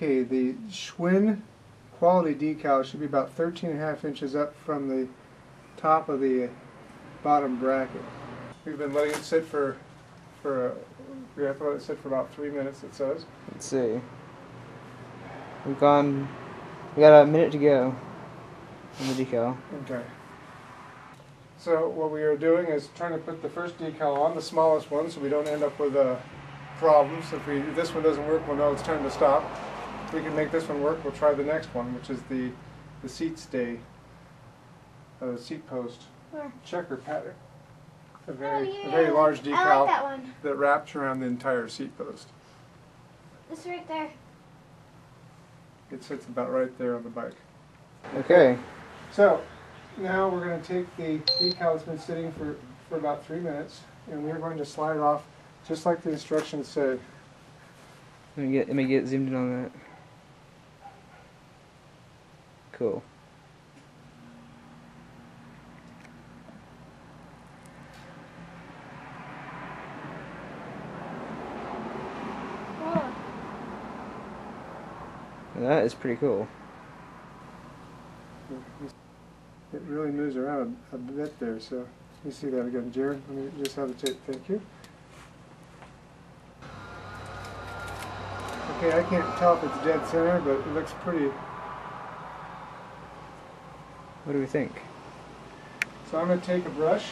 Okay, the Schwinn quality decal should be about 13 and a half inches up from the top of the bottom bracket. We've been letting it sit for, for, a, we have to let it sit for about three minutes, it says. Let's see. We've gone. We got a minute to go on the decal. Okay. So what we are doing is trying to put the first decal on, the smallest one, so we don't end up with uh, problems. If we if this one doesn't work, we'll know it's time to stop. If we can make this one work, we'll try the next one, which is the the seat stay, uh, seat post Where? checker pattern. A Oh, very yeah. a very large decal like that that wraps around the entire seat post. This right there. It sits about right there on the bike. Okay. So now we're going to take the decal that's been sitting for, for about three minutes and we're going to slide it off just like the instructions say. Let me get let me get zoomed in on that. Cool. That is pretty cool. It really moves around a, bit there, so you see that again. Jared, let me just have a tape. Thank you. Okay, I can't tell if it's dead center, but it looks pretty. What do we think? So I'm going to take a brush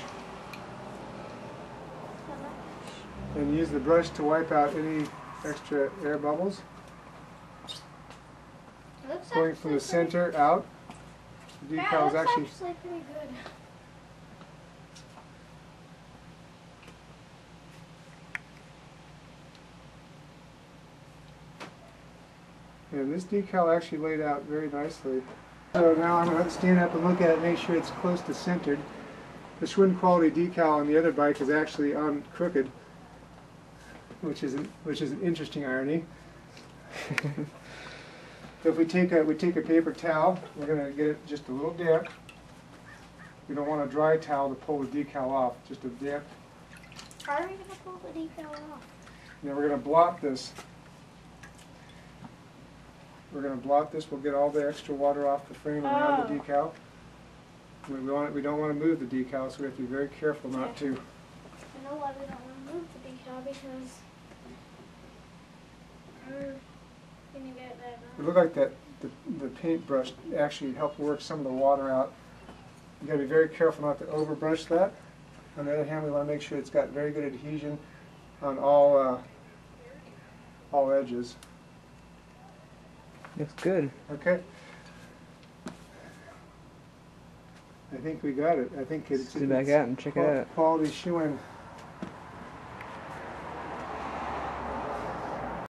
and use the brush to wipe out any extra air bubbles. Looks going from the pretty- center out. The Yeah, it decal looks is actually actually pretty good. and this decal actually laid out very nicely. So now I'm going to stand up and look at it, make sure it's close to centered. The Schwinn quality decal on the other bike is actually on crooked, which is an, which is an interesting irony. so if we take a we take a paper towel, we're going to get it just a little damp. We don't want a dry towel to pull the decal off, just a damp How are we gonna pull the decal off? Now we're going to blot this. We're going to blot this. We'll get all the extra water off the frame around the Oh. decal. We want we don't want to move the decal, so we have to be very careful not to. I know why we don't want to move the decal because we're gonna get that. It looked like that the, the paintbrush actually helped work some of the water out. You got to be very careful not to overbrush that. On the other hand, we want to make sure it's got very good adhesion on all uh, all edges. Looks good. Okay. I think we got it. I think it's. Back it's out and check it out. Quality Schwinn